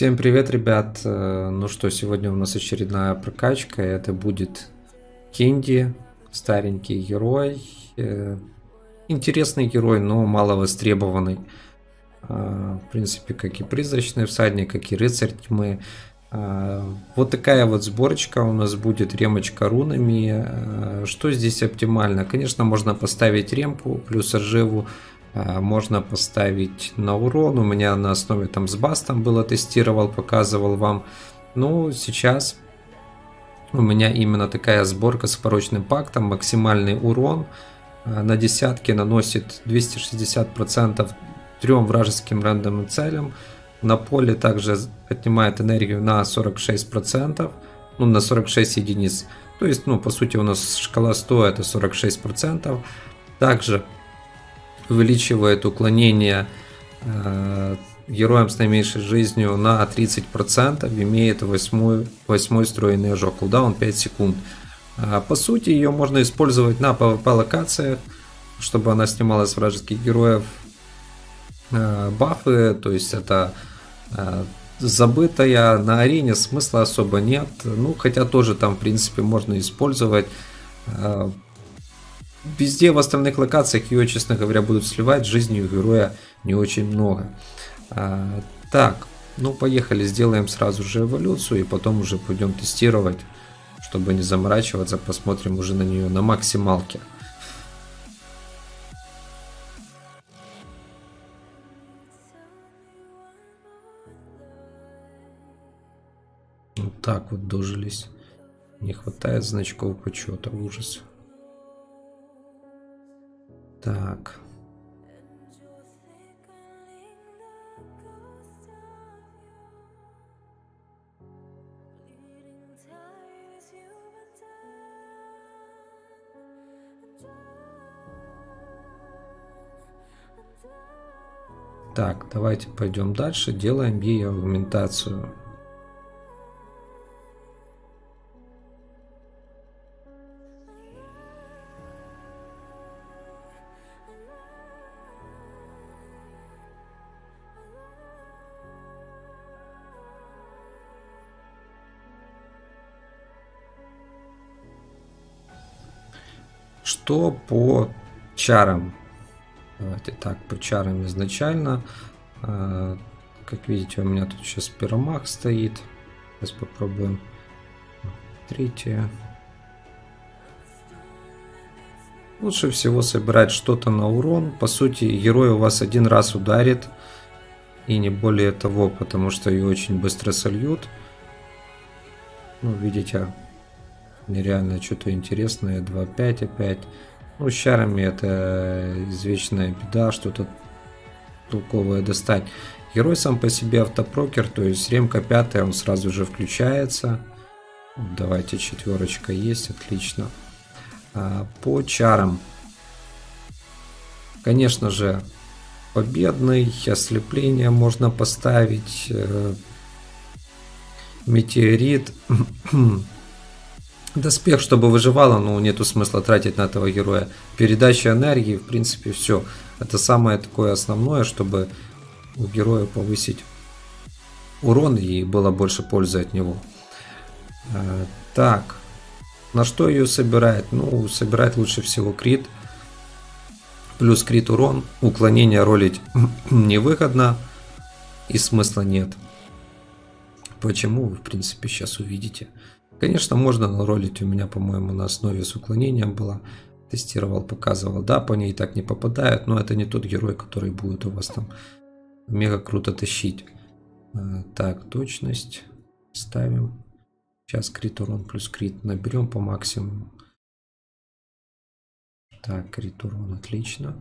Всем привет, ребят! Э, ну что, сегодня у нас очередная прокачка. Это будет Кенди, старенький герой. Э, интересный герой, но мало востребованный. Э, в принципе, как и призрачный всадник, как и рыцарь тьмы. Вот такая вот сборочка у нас будет, ремочка рунами. Что здесь оптимально? Конечно, можно поставить ремку, плюс оживу а, можно поставить на урон. У меня на основе там с бастом было тестировал, показывал вам. Ну, сейчас у меня именно такая сборка с порочным пактом. Максимальный урон а, на десятки наносит 260% трем вражеским рандомным целям. На поле также отнимает энергию на 46%, ну на 46 единиц. То есть, ну, по сути, у нас шкала 100 это 46%. Также увеличивает уклонение э, героям с наименьшей жизнью на 30%, имеет 8, 8 стройный ожог, кулдаун 5 секунд. А, по сути, ее можно использовать на PvP локациях, чтобы она снимала с вражеских героев э, бафы, то есть это э, забытая на арене смысла особо нет. Ну, хотя тоже там, в принципе, можно использовать. Везде в остальных локациях ее, честно говоря, будут сливать. Жизни у героя не очень много. А, так, ну поехали, сделаем сразу же эволюцию и потом уже пойдем тестировать, чтобы не заморачиваться, посмотрим уже на нее на максималке. Вот так вот дожились. Не хватает значков почета, ужас. Так. Так, давайте пойдем дальше, делаем ей аргументацию. Что по чарам? Давайте так, по чарам изначально. А, как видите, у меня тут сейчас пиромах стоит. Сейчас попробуем. Третье. Лучше всего собирать что-то на урон. По сути, герой у вас один раз ударит. И не более того, потому что ее очень быстро сольют. Ну, видите, нереально что-то интересное. 2.5 опять. Ну, с чарами это извечная беда, что-то толковое достать. Герой сам по себе автопрокер, то есть ремка пятая, он сразу же включается. Давайте четверочка есть, отлично. А, по чарам. Конечно же, победный, ослепление можно поставить. Э, метеорит. Доспех, чтобы выживало, но нету смысла тратить на этого героя. Передача энергии, в принципе, все. Это самое такое основное, чтобы у героя повысить урон и было больше пользы от него. А, так, на что ее собирает? Ну, собирать лучше всего крит. Плюс крит урон. Уклонение ролить невыгодно и смысла нет. Почему, вы, в принципе, сейчас увидите. Конечно, можно наролить, у меня, по-моему, на основе с уклонением было. Тестировал, показывал. Да, по ней так не попадают, но это не тот герой, который будет у вас там мега круто тащить. А, так, точность ставим. Сейчас крит урон плюс крит наберем по максимуму. Так, крит урон отлично.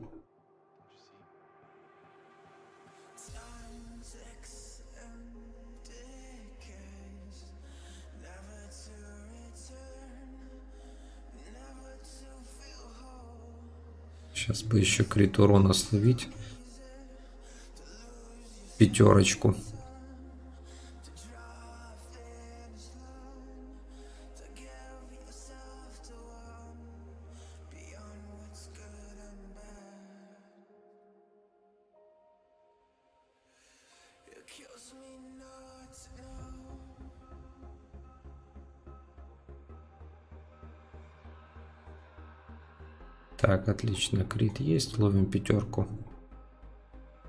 Сейчас бы еще крит урона словить. Пятерочку. Так, отлично. Крит есть. Ловим пятерку.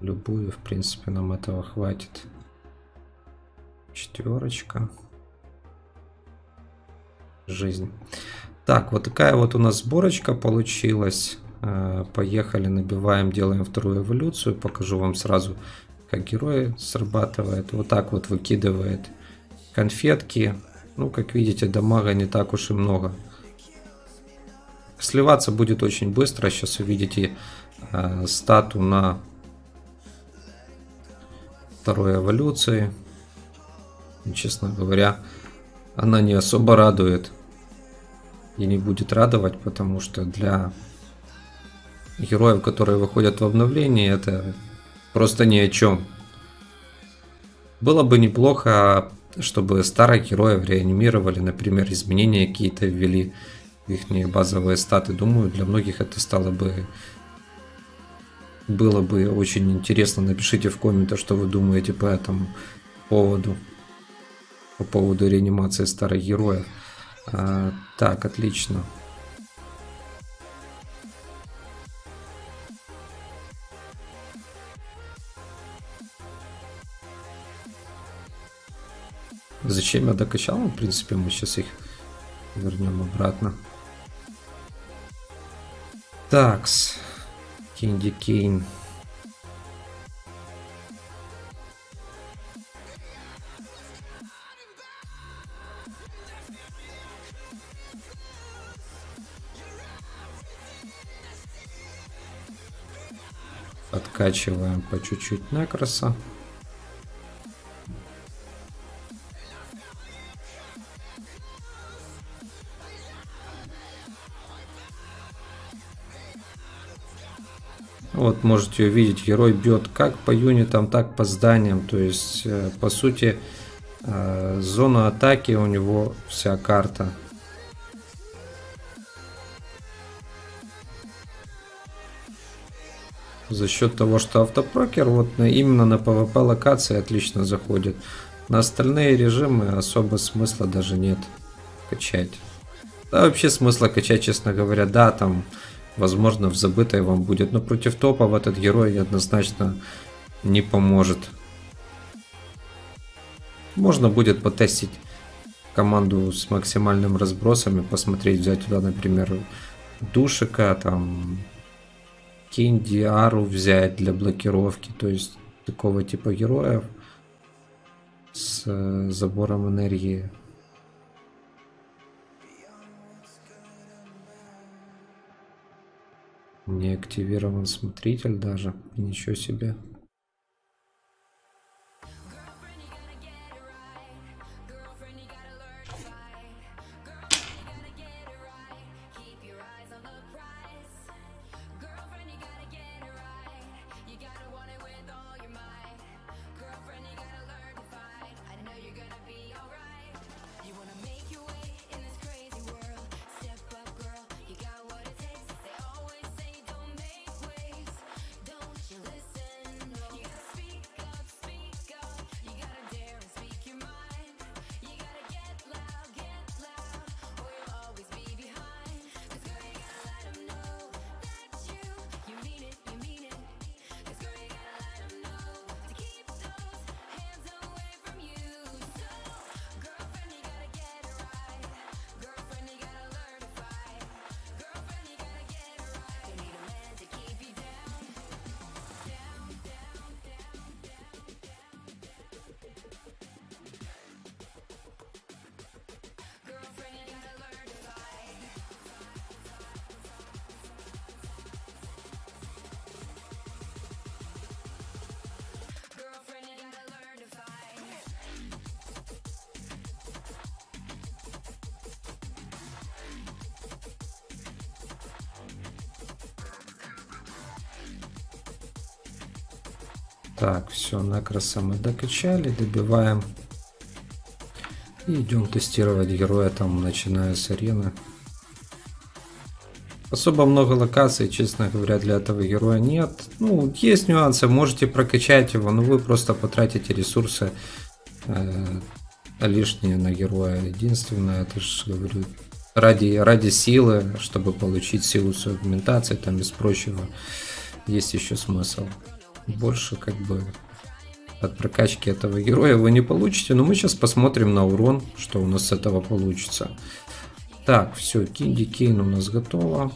Любую, в принципе, нам этого хватит. Четверочка. Жизнь. Так, вот такая вот у нас сборочка получилась. Э, поехали, набиваем, делаем вторую эволюцию. Покажу вам сразу, как герой срабатывает. Вот так вот выкидывает конфетки. Ну, как видите, дамага не так уж и много. Сливаться будет очень быстро. Сейчас увидите э, стату на второй эволюции. честно говоря, она не особо радует. И не будет радовать, потому что для героев, которые выходят в обновление, это просто ни о чем. Было бы неплохо, чтобы старых героев реанимировали, например, изменения какие-то ввели их базовые статы. Думаю, для многих это стало бы было бы очень интересно. Напишите в комментах, что вы думаете по этому поводу. По поводу реанимации старых героев. А, так, отлично. Зачем я докачал? В принципе, мы сейчас их вернем обратно. Такс. Кенди Кейн. Откачиваем по чуть-чуть накроса. Вот можете увидеть, герой бьет как по юнитам, так по зданиям. То есть, э, по сути, э, зона атаки у него вся карта. За счет того, что автопрокер вот именно на PvP локации отлично заходит. На остальные режимы особо смысла даже нет качать. Да вообще смысла качать, честно говоря, да, там Возможно, в забытой вам будет. Но против топов этот герой однозначно не поможет. Можно будет потестить команду с максимальным разбросом и посмотреть, взять туда, например, Душика, там, Кинди, Ару взять для блокировки. То есть такого типа героев с э, забором энергии. Не активирован смотритель даже. Ничего себе. Так, все, накроса мы докачали, добиваем. И идем тестировать героя там, начиная с арены. Особо много локаций, честно говоря, для этого героя нет. Ну, есть нюансы, можете прокачать его, но вы просто потратите ресурсы э, лишние на героя. Единственное, это же, говорю, ради, ради силы, чтобы получить силу своей аргументации, там без прочего, есть еще смысл. Больше как бы от прокачки этого героя вы не получите, но мы сейчас посмотрим на урон, что у нас с этого получится. Так, все, Кинди Кейн у нас готово.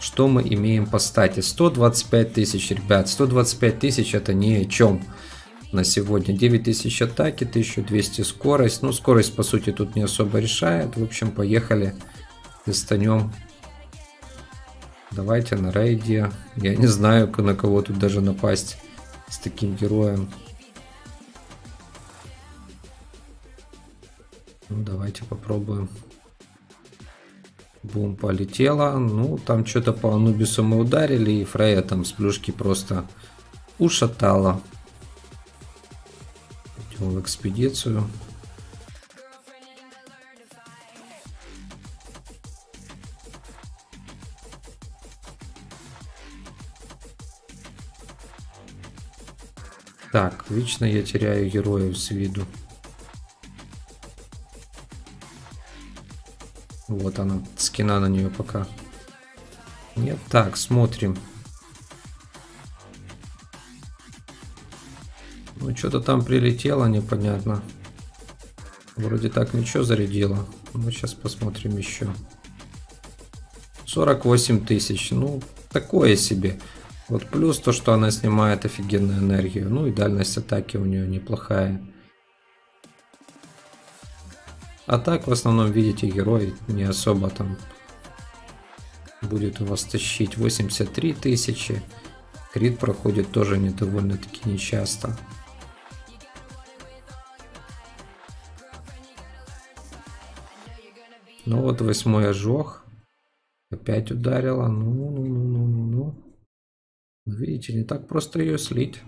Что мы имеем по стате? 125 тысяч, ребят. 125 тысяч это ни о чем на сегодня. 9000 атаки, 1200 скорость. Ну, скорость, по сути, тут не особо решает. В общем, поехали. Достанем. Давайте на рейде. Я не знаю, на кого тут даже напасть с таким героем. Ну, давайте попробуем. Бум, полетела. Ну, там что-то по Анубису мы ударили, и Фрея там с плюшки просто ушатала. Идем в экспедицию. Так, вечно я теряю героев с виду. Вот она, скина на нее пока. Нет, так, смотрим. Ну, что-то там прилетело, непонятно. Вроде так ничего зарядило. Ну, сейчас посмотрим еще. 48 тысяч. Ну, такое себе. Вот плюс то, что она снимает офигенную энергию. Ну и дальность атаки у нее неплохая. А так в основном видите герой не особо там будет у вас тащить 83 тысячи. Крит проходит тоже не довольно-таки нечасто. Ну вот восьмой ожог. Опять ударила. Ну, ну. Видите, не так просто ее слить.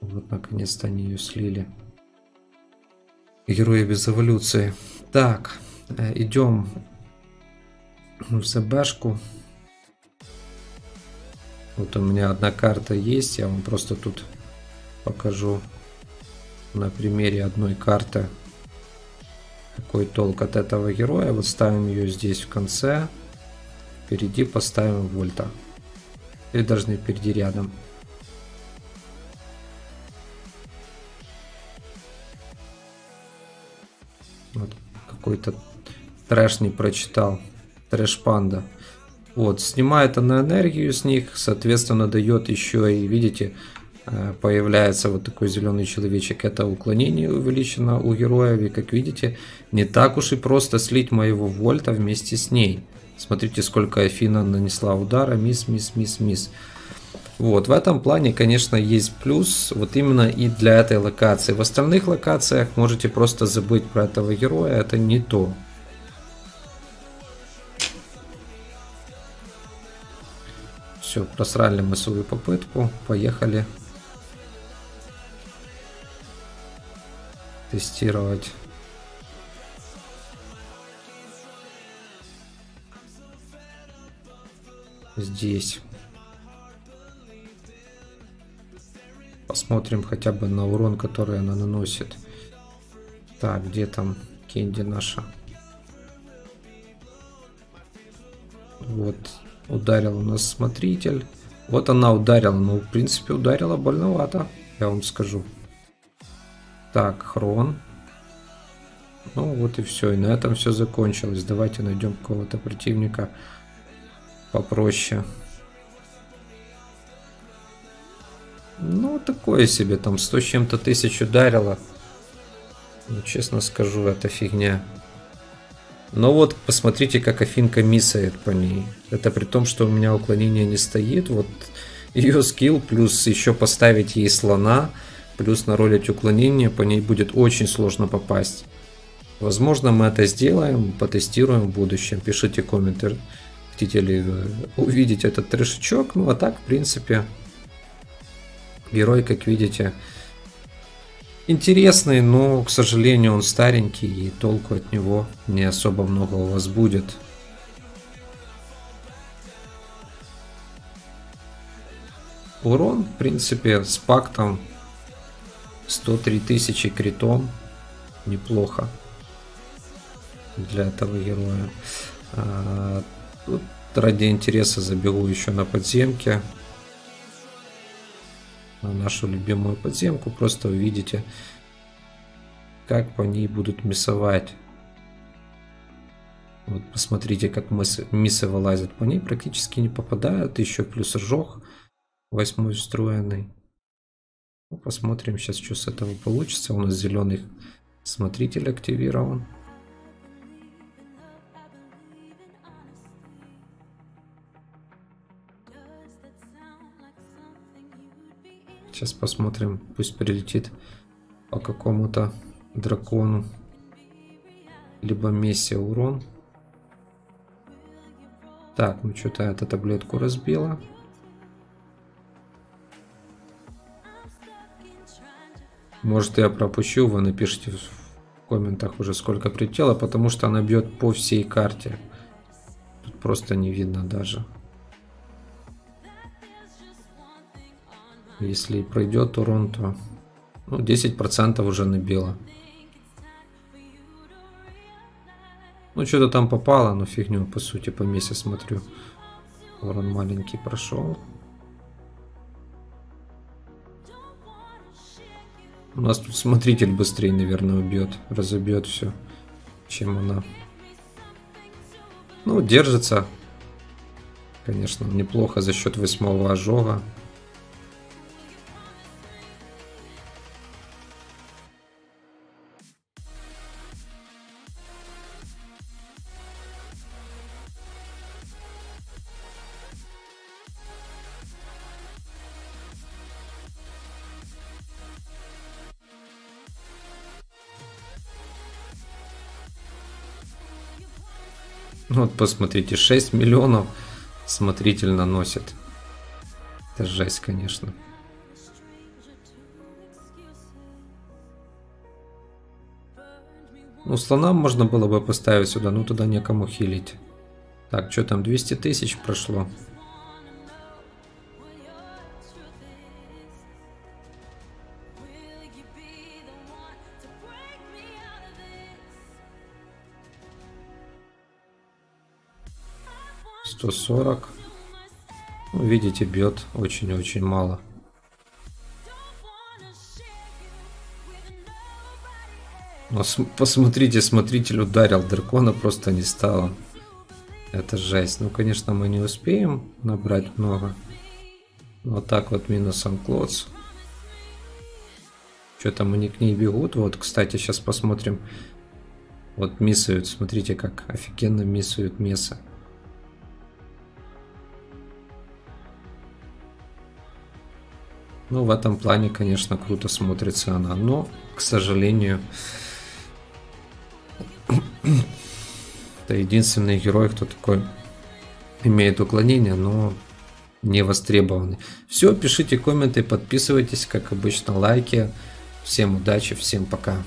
Вот наконец-то они ее слили. Герои без эволюции. Так, э, идем в ЗБшку. Вот у меня одна карта есть, я вам просто тут покажу на примере одной карты, какой толк от этого героя. Вот ставим ее здесь в конце, впереди поставим Вольта. Или не впереди, рядом. Вот какой-то трэш не прочитал. Трэш панда. Вот, снимает она энергию с них, соответственно, дает еще и, видите, э, появляется вот такой зеленый человечек. Это уклонение увеличено у героя. И, как видите, не так уж и просто слить моего вольта вместе с ней. Смотрите, сколько Афина нанесла удара. Мисс, мисс, мисс, мисс. Вот, в этом плане, конечно, есть плюс, вот именно и для этой локации. В остальных локациях можете просто забыть про этого героя, это не то. Все, просрали мы свою попытку, поехали тестировать. Здесь. Посмотрим хотя бы на урон, который она наносит. Так, где там Кенди наша? Вот, ударил у нас смотритель. Вот она ударила, ну, в принципе, ударила больновато, я вам скажу. Так, Хрон. Ну, вот и все, и на этом все закончилось. Давайте найдем какого-то противника попроще. Ну, такое себе, там 100 с чем-то тысяч ударило. Ну, честно скажу, это фигня. Но вот, посмотрите, как Афинка миссает по ней. Это при том, что у меня уклонение не стоит. Вот ее скилл, плюс еще поставить ей слона, плюс наролить уклонение, по ней будет очень сложно попасть. Возможно, мы это сделаем, потестируем в будущем. Пишите комменты, хотите ли увидеть этот трешечок. Ну, а так, в принципе, Герой, как видите, интересный, но, к сожалению, он старенький, и толку от него не особо много у вас будет. Урон, в принципе, с пактом 103 тысячи критом неплохо. для этого героя. Тут ради интереса забегу еще на подземке. На нашу любимую подземку. Просто увидите, как по ней будут миссовать. Вот посмотрите, как миссы, миссы вылазят по ней, практически не попадают. Еще плюс ожог восьмой встроенный. Ну, посмотрим сейчас, что с этого получится. У нас зеленый смотритель активирован. Сейчас посмотрим, пусть прилетит по какому-то дракону. Либо мессе урон. Так, ну что-то эта таблетку разбила. Может я пропущу, вы напишите в комментах уже сколько прилетело, потому что она бьет по всей карте. Тут просто не видно даже. Если пройдет урон, то ну, 10% уже набило. Ну, что-то там попало, но фигню, по сути, по месяц смотрю. Ворон маленький прошел. У нас тут смотритель быстрее, наверное, убьет, разобьет все, чем она. Ну, держится, конечно, неплохо за счет восьмого ожога. Вот посмотрите, 6 миллионов смотритель наносит. Это жесть, конечно. Ну, слона можно было бы поставить сюда, но туда некому хилить. Так, что там, 200 тысяч прошло. 140. Ну, видите, бьет очень-очень мало. Но посмотрите, смотритель ударил, дракона просто не стало. Это жесть. Ну, конечно, мы не успеем набрать много. Вот так вот минусом клоц. Что там они к ней бегут. Вот, кстати, сейчас посмотрим. Вот миссуют. Смотрите, как офигенно миссуют меса. Ну, в этом плане, конечно, круто смотрится она, но, к сожалению, это единственный герой, кто такой имеет уклонение, но не востребованный. Все, пишите комменты, подписывайтесь, как обычно, лайки. Всем удачи, всем пока.